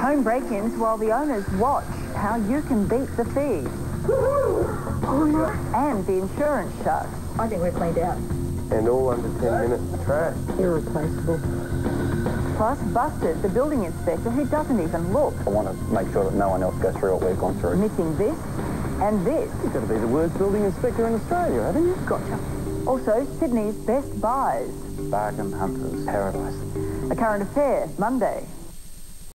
Home break-ins while the owners watch how you can beat the fee. Oh, no. And the insurance shark. I think we're cleaned out. And all under 10 minutes trash. Irreplaceable. Plus, busted the building inspector who doesn't even look. I want to make sure that no one else goes through what we've gone through. Missing this and this. You've got to be the worst building inspector in Australia, haven't you? Gotcha. Also, Sydney's best buys. Bargain Hunters Paradise. A current affair, Monday.